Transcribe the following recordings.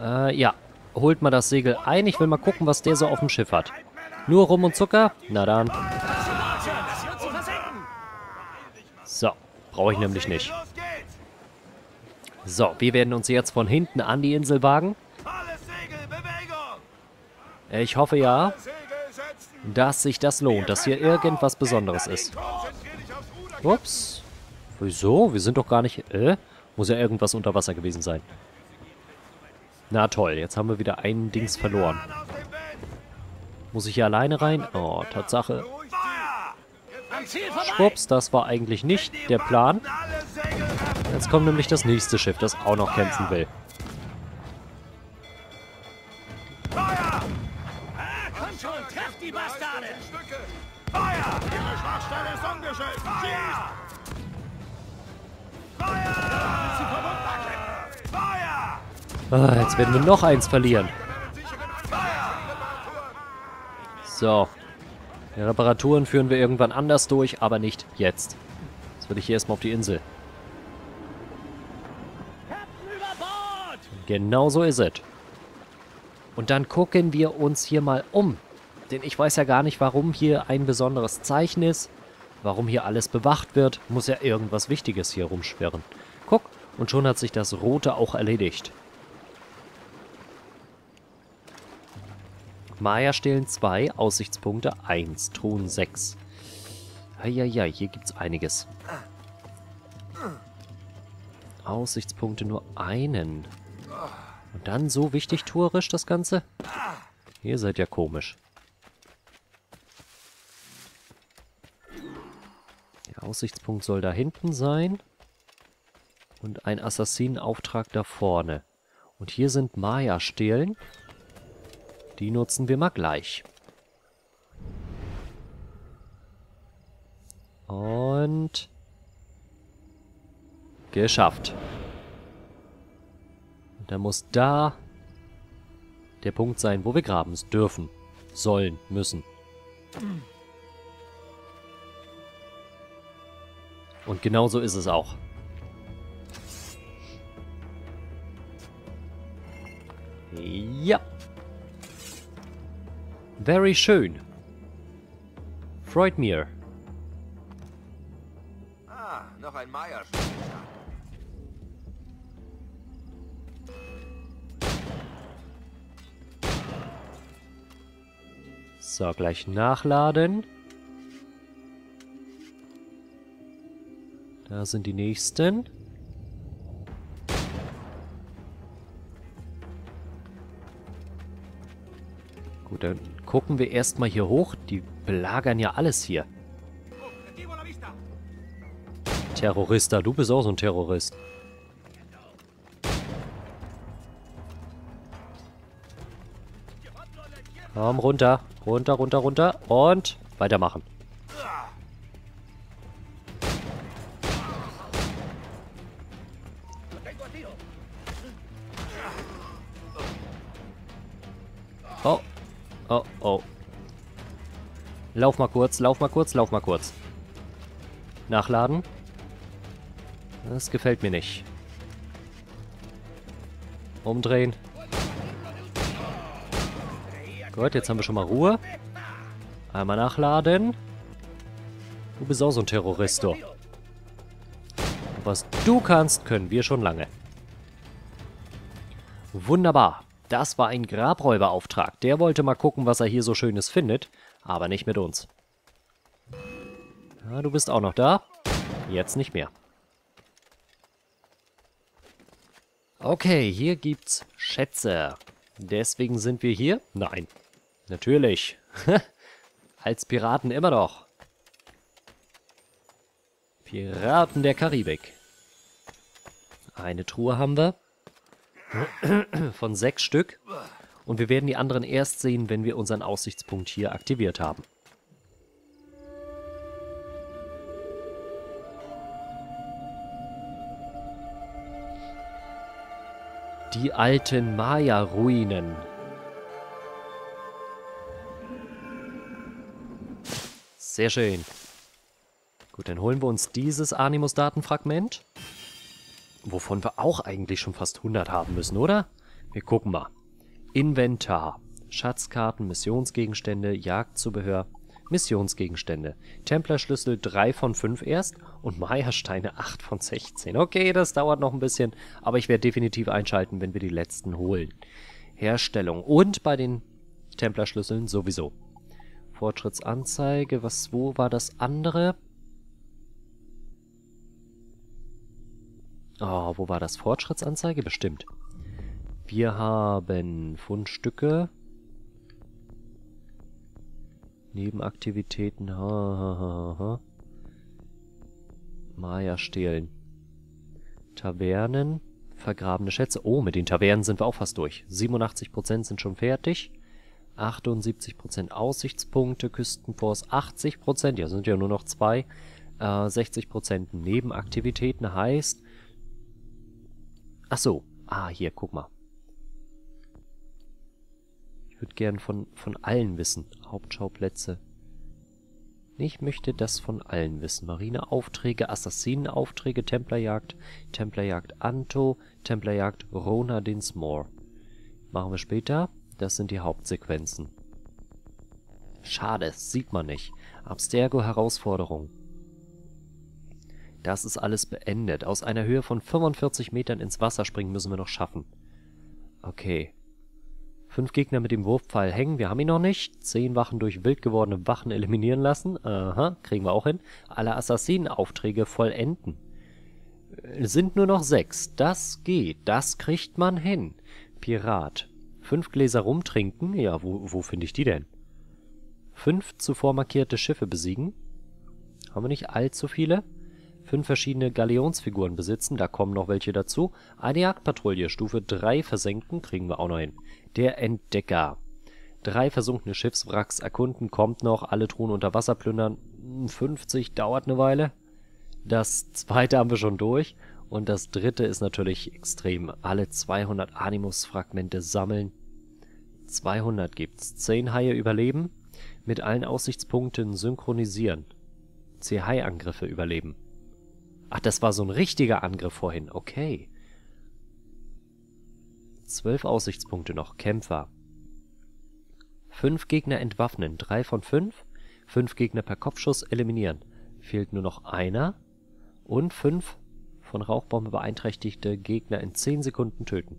Äh, ja. Holt mal das Segel ein. Ich will mal gucken, was der so auf dem Schiff hat. Nur Rum und Zucker? Na dann. So. Brauche ich nämlich nicht. So, wir werden uns jetzt von hinten an die Insel wagen. Ich hoffe ja, dass sich das lohnt, dass hier irgendwas Besonderes ist. Ups. Wieso? Wir sind doch gar nicht... Äh? Muss ja irgendwas unter Wasser gewesen sein. Na toll, jetzt haben wir wieder ein Dings verloren. Muss ich hier alleine rein? Oh, Tatsache. Schwupps, das war eigentlich nicht der Plan. Jetzt kommt nämlich das nächste Schiff, das auch noch kämpfen will. Ah, jetzt werden wir noch eins verlieren. So. Die Reparaturen führen wir irgendwann anders durch, aber nicht jetzt. Jetzt will ich hier erstmal auf die Insel. Genau so ist es. Und dann gucken wir uns hier mal um. Denn ich weiß ja gar nicht, warum hier ein besonderes Zeichen ist. Warum hier alles bewacht wird. Muss ja irgendwas Wichtiges hier rumschwirren. Guck, und schon hat sich das Rote auch erledigt. Maya stehlen 2, Aussichtspunkte 1, Thron 6. Eieiei, hier gibt's einiges. Aussichtspunkte nur einen. Und dann so wichtig tourisch das Ganze? Ihr seid ja komisch. Der Aussichtspunkt soll da hinten sein. Und ein Assassinenauftrag da vorne. Und hier sind Maya-Stelen. Die nutzen wir mal gleich. Und... Geschafft. Und da muss da der Punkt sein, wo wir graben dürfen, sollen, müssen. Und genau so ist es auch. Ja. Very schön. Freut mir. Ah, noch ein Meier. So, gleich nachladen. Da sind die nächsten. Gut, dann gucken wir erstmal hier hoch. Die belagern ja alles hier. Terrorista, du bist auch so ein Terrorist. Komm, runter. Runter, runter, runter. Und weitermachen. Oh. Oh, oh. Lauf mal kurz, lauf mal kurz, lauf mal kurz. Nachladen. Das gefällt mir nicht. Umdrehen. Gut, jetzt haben wir schon mal Ruhe. Einmal nachladen. Du bist auch so ein Terrorist, du. Was du kannst, können wir schon lange. Wunderbar. Das war ein Grabräuberauftrag. Der wollte mal gucken, was er hier so Schönes findet. Aber nicht mit uns. Ja, du bist auch noch da. Jetzt nicht mehr. Okay, hier gibt's Schätze. Deswegen sind wir hier? Nein. Natürlich. Als Piraten immer doch. Piraten der Karibik. Eine Truhe haben wir. Von sechs Stück. Und wir werden die anderen erst sehen, wenn wir unseren Aussichtspunkt hier aktiviert haben. Die alten Maya-Ruinen. Sehr schön. Gut, dann holen wir uns dieses Animus-Datenfragment. Wovon wir auch eigentlich schon fast 100 haben müssen, oder? Wir gucken mal. Inventar. Schatzkarten, Missionsgegenstände, Jagdzubehör, Missionsgegenstände. Templerschlüssel 3 von 5 erst und Maya-Steine 8 von 16. Okay, das dauert noch ein bisschen, aber ich werde definitiv einschalten, wenn wir die letzten holen. Herstellung und bei den Templerschlüsseln sowieso. Fortschrittsanzeige, was, wo war das andere? Oh, wo war das? Fortschrittsanzeige? Bestimmt. Wir haben Fundstücke. Nebenaktivitäten. Ha, ha, ha, ha. Maya stehlen. Tavernen. Vergrabene Schätze. Oh, mit den Tavernen sind wir auch fast durch. 87% sind schon fertig. 78% Aussichtspunkte, Küstenforce 80%, ja sind ja nur noch zwei. Äh, 60% Nebenaktivitäten heißt... Ach so, ah hier, guck mal. Ich würde gern von, von allen wissen. Hauptschauplätze. Ich möchte das von allen wissen. Marineaufträge, Assassinenaufträge, Templerjagd, Templerjagd Anto, Templerjagd Rona Dinsmore. Machen wir später. Das sind die Hauptsequenzen. Schade, sieht man nicht. Abstergo-Herausforderung. Das ist alles beendet. Aus einer Höhe von 45 Metern ins Wasser springen müssen wir noch schaffen. Okay. Fünf Gegner mit dem Wurfpfeil hängen, wir haben ihn noch nicht. Zehn Wachen durch wild gewordene Wachen eliminieren lassen. Aha, kriegen wir auch hin. Alle Assassinenaufträge vollenden. Sind nur noch sechs. Das geht, das kriegt man hin. Pirat. Fünf Gläser rumtrinken, ja, wo, wo finde ich die denn? Fünf zuvor markierte Schiffe besiegen. Haben wir nicht allzu viele? Fünf verschiedene Galionsfiguren besitzen, da kommen noch welche dazu. Eine Jagdpatrouille Stufe 3 versenken, kriegen wir auch noch hin. Der Entdecker. Drei versunkene Schiffswracks erkunden, kommt noch. Alle Truhen unter Wasser plündern. 50 dauert eine Weile. Das zweite haben wir schon durch. Und das dritte ist natürlich extrem. Alle 200 Animus-Fragmente sammeln. 200 gibt's. 10 Haie überleben. Mit allen Aussichtspunkten synchronisieren. C-Hai-Angriffe überleben. Ach, das war so ein richtiger Angriff vorhin. Okay. Zwölf Aussichtspunkte noch. Kämpfer. Fünf Gegner entwaffnen. Drei von fünf. Fünf Gegner per Kopfschuss eliminieren. Fehlt nur noch einer. Und fünf von Rauchbombe beeinträchtigte Gegner in zehn Sekunden töten.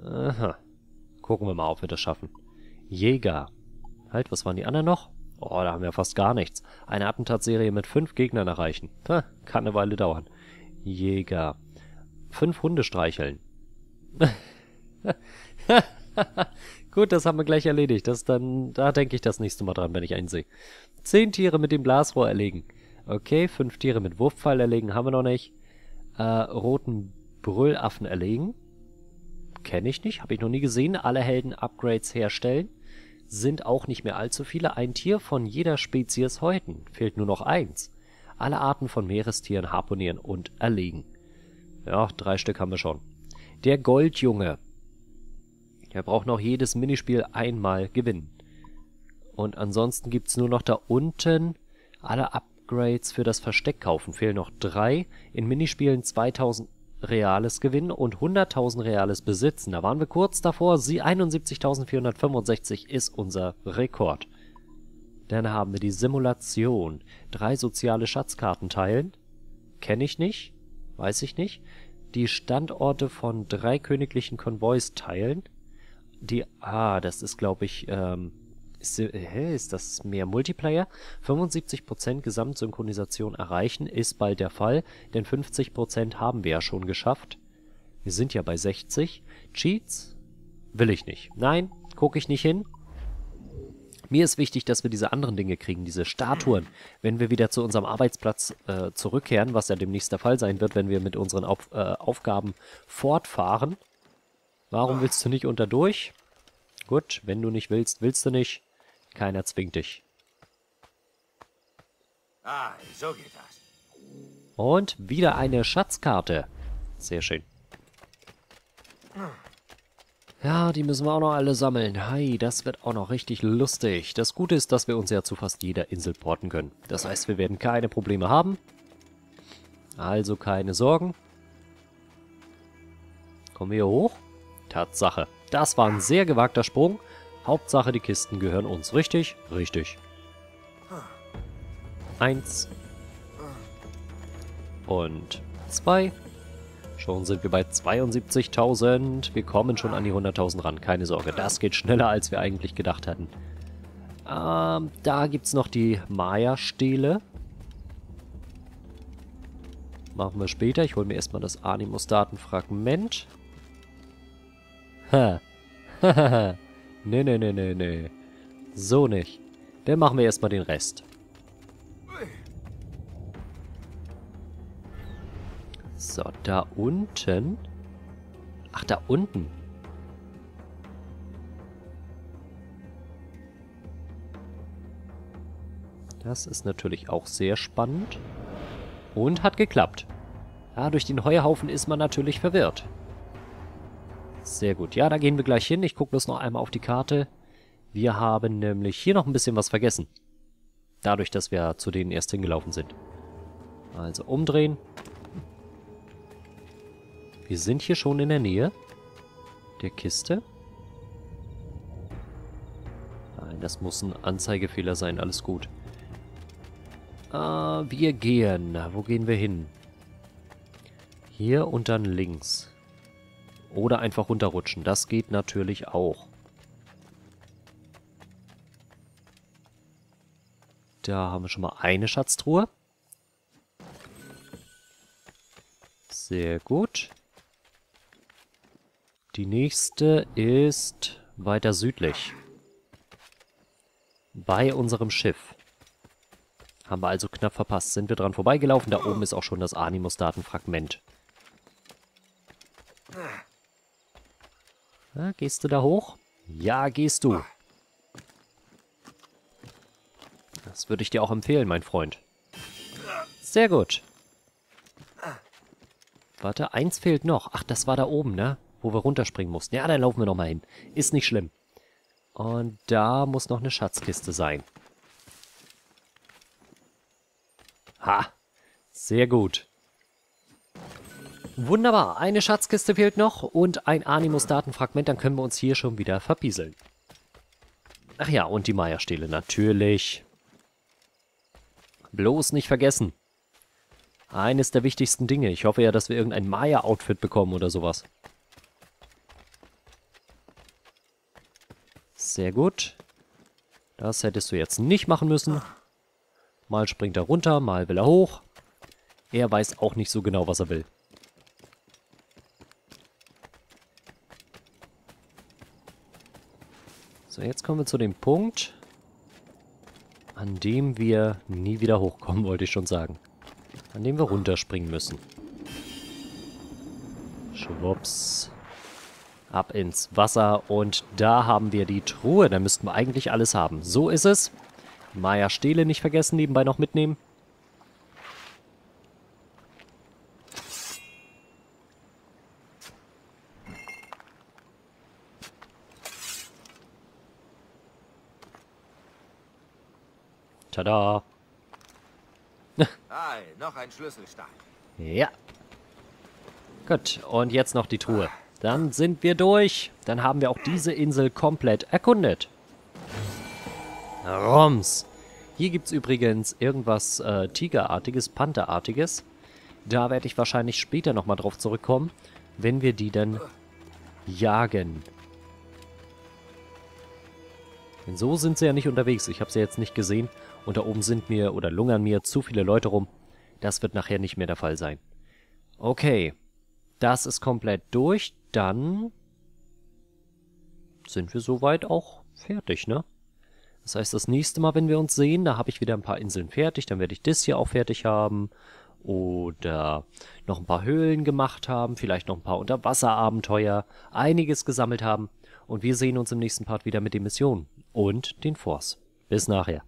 Aha. Gucken wir mal, ob wir das schaffen. Jäger. Halt, was waren die anderen noch? Oh, da haben wir fast gar nichts. Eine Attentatsserie mit fünf Gegnern erreichen. Ha, kann eine Weile dauern. Jäger. Fünf Hunde streicheln. Gut, das haben wir gleich erledigt. Das dann, da denke ich das nächste Mal dran, wenn ich einen sehe. Zehn Tiere mit dem Blasrohr erlegen. Okay, fünf Tiere mit Wurfpfeil erlegen haben wir noch nicht. Äh, roten Brüllaffen erlegen. Kenne ich nicht, habe ich noch nie gesehen. Alle Helden Upgrades herstellen sind auch nicht mehr allzu viele. Ein Tier von jeder Spezies häuten. Fehlt nur noch eins. Alle Arten von Meerestieren harponieren und erlegen. Ja, drei Stück haben wir schon. Der Goldjunge. Er braucht noch jedes Minispiel einmal gewinnen. Und ansonsten gibt's nur noch da unten alle Upgrades für das Versteck kaufen. Fehlen noch drei. In Minispielen 2000 Reales gewinnen und 100.000 Reales besitzen. Da waren wir kurz davor. Sie 71.465 ist unser Rekord. Dann haben wir die Simulation. Drei soziale Schatzkarten teilen. Kenne ich nicht. Weiß ich nicht. Die Standorte von drei königlichen Konvois teilen. Die, ah, das ist glaube ich, ähm, ist, hä, ist das mehr Multiplayer? 75% Gesamtsynchronisation erreichen ist bald der Fall, denn 50% haben wir ja schon geschafft. Wir sind ja bei 60. Cheats? Will ich nicht. Nein, gucke ich nicht hin. Mir ist wichtig, dass wir diese anderen Dinge kriegen, diese Statuen, wenn wir wieder zu unserem Arbeitsplatz äh, zurückkehren, was ja demnächst der Fall sein wird, wenn wir mit unseren Auf, äh, Aufgaben fortfahren. Warum willst du nicht unter durch? Gut, wenn du nicht willst, willst du nicht. Keiner zwingt dich. Ah, so geht das. Und wieder eine Schatzkarte. Sehr schön. Ja, die müssen wir auch noch alle sammeln. Hi, das wird auch noch richtig lustig. Das Gute ist, dass wir uns ja zu fast jeder Insel porten können. Das heißt, wir werden keine Probleme haben. Also keine Sorgen. Kommen wir hier hoch? Tatsache. Das war ein sehr gewagter Sprung. Hauptsache, die Kisten gehören uns. Richtig? Richtig. Eins. Und zwei. Schon sind wir bei 72.000. Wir kommen schon an die 100.000 ran. Keine Sorge, das geht schneller, als wir eigentlich gedacht hatten. Ähm, da gibt es noch die Maya-Stele. Machen wir später. Ich hole mir erstmal das Animus-Datenfragment. Ha. Nee, nee, nee, nee, nee. So nicht. Dann machen wir erstmal den Rest. So, da unten. Ach, da unten. Das ist natürlich auch sehr spannend. Und hat geklappt. Ja, durch den Heuhaufen ist man natürlich verwirrt. Sehr gut. Ja, da gehen wir gleich hin. Ich gucke bloß noch einmal auf die Karte. Wir haben nämlich hier noch ein bisschen was vergessen. Dadurch, dass wir zu denen erst hingelaufen sind. Also umdrehen. Wir sind hier schon in der Nähe der Kiste. Nein, das muss ein Anzeigefehler sein. Alles gut. Ah, wir gehen. Wo gehen wir hin? Hier und dann links. Oder einfach runterrutschen. Das geht natürlich auch. Da haben wir schon mal eine Schatztruhe. Sehr gut. Die nächste ist weiter südlich. Bei unserem Schiff. Haben wir also knapp verpasst. Sind wir dran vorbeigelaufen. Da oben ist auch schon das Animus-Datenfragment. Ja, gehst du da hoch? Ja, gehst du. Das würde ich dir auch empfehlen, mein Freund. Sehr gut. Warte, eins fehlt noch. Ach, das war da oben, ne? Wo wir runterspringen mussten. Ja, dann laufen wir nochmal hin. Ist nicht schlimm. Und da muss noch eine Schatzkiste sein. Ha! Sehr gut. Wunderbar, eine Schatzkiste fehlt noch und ein Animus-Datenfragment, dann können wir uns hier schon wieder verpieseln. Ach ja, und die Maya-Stele natürlich. Bloß nicht vergessen. Eines der wichtigsten Dinge. Ich hoffe ja, dass wir irgendein Maya-Outfit bekommen oder sowas. Sehr gut. Das hättest du jetzt nicht machen müssen. Mal springt er runter, mal will er hoch. Er weiß auch nicht so genau, was er will. So, jetzt kommen wir zu dem Punkt, an dem wir nie wieder hochkommen, wollte ich schon sagen. An dem wir runterspringen müssen. Schwupps. Ab ins Wasser und da haben wir die Truhe. Da müssten wir eigentlich alles haben. So ist es. Maya Stele nicht vergessen, nebenbei noch mitnehmen. Tada. Ei, noch ein Schlüsselstein. Ja. Gut, und jetzt noch die Truhe. Dann sind wir durch. Dann haben wir auch diese Insel komplett erkundet. Roms. Hier gibt es übrigens irgendwas äh, Tigerartiges, Pantherartiges. Da werde ich wahrscheinlich später nochmal drauf zurückkommen, wenn wir die dann jagen. Denn so sind sie ja nicht unterwegs. Ich habe sie jetzt nicht gesehen. Und da oben sind mir oder lungern mir zu viele Leute rum. Das wird nachher nicht mehr der Fall sein. Okay. Das ist komplett durch. Dann sind wir soweit auch fertig, ne? Das heißt, das nächste Mal, wenn wir uns sehen, da habe ich wieder ein paar Inseln fertig. Dann werde ich das hier auch fertig haben. Oder noch ein paar Höhlen gemacht haben. Vielleicht noch ein paar Unterwasserabenteuer. Einiges gesammelt haben. Und wir sehen uns im nächsten Part wieder mit den Missionen und den Force. Bis nachher.